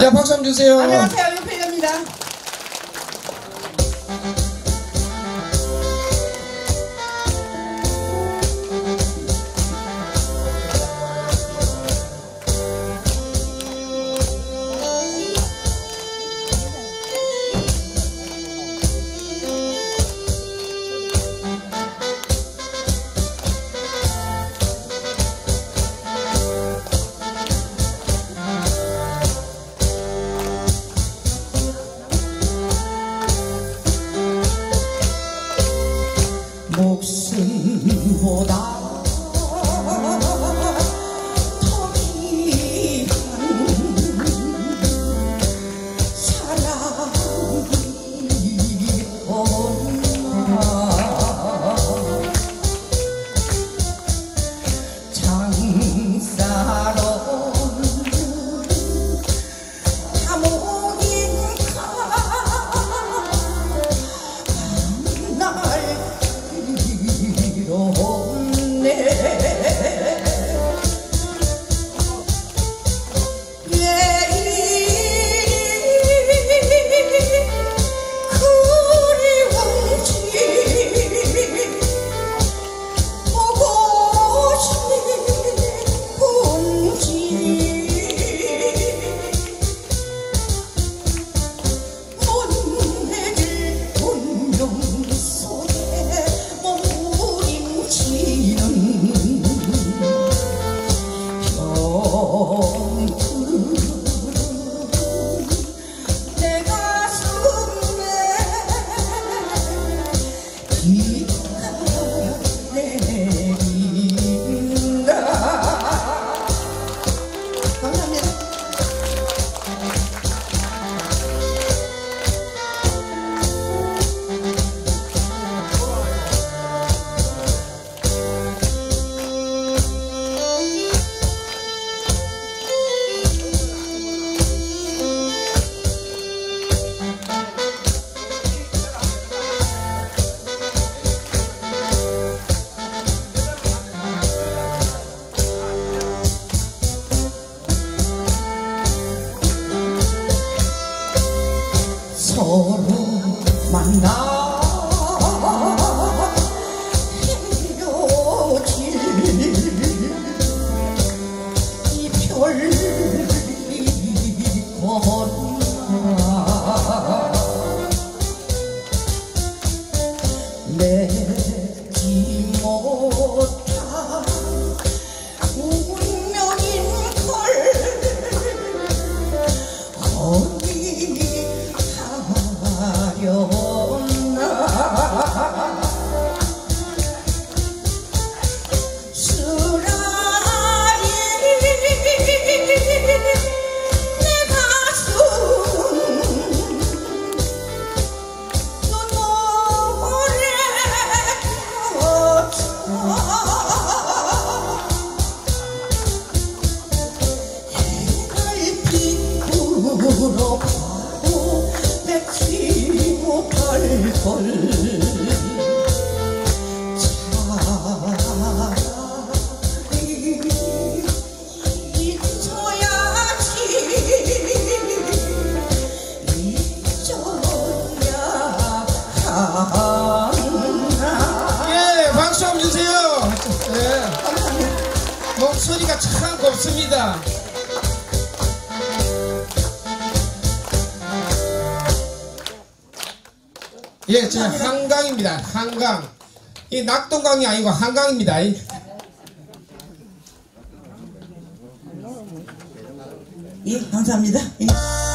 자, 박수 한번 주세요. 안녕하세요. 목숨보다 이 Yeah. sorrow, my now. 봐도 내지 못할 걸. 목소리가 참 곱습니다. 예, 저 한강입니다. 한강. 이 낙동강이 아니고 한강입니다. 예, 감사합니다. 예.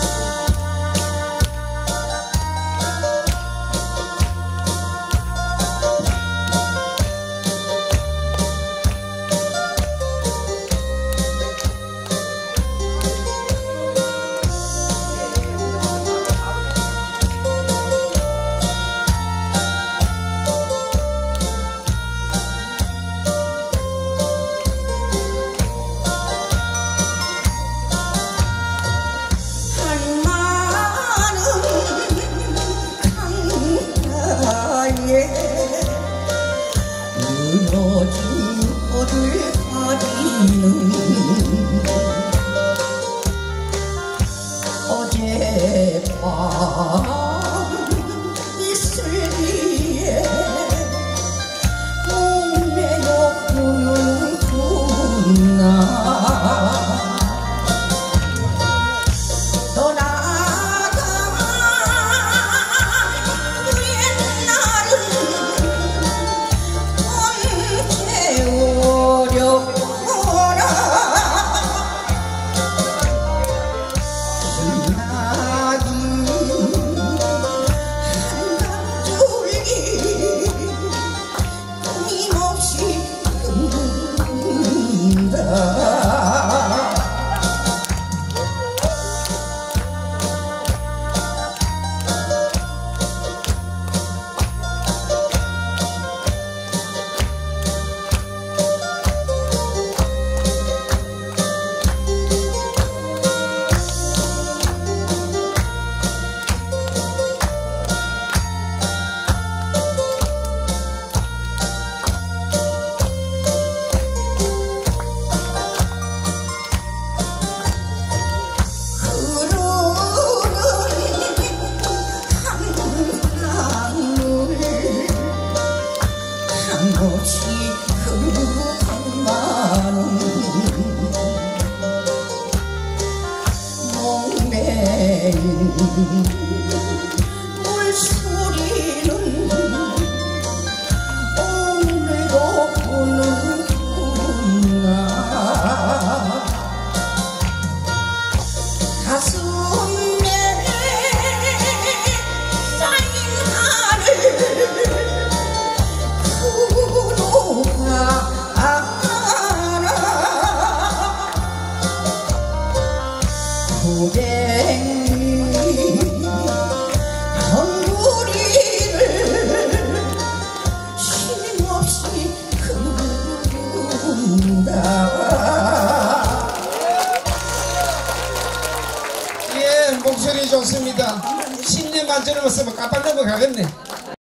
예, 목소리 좋습니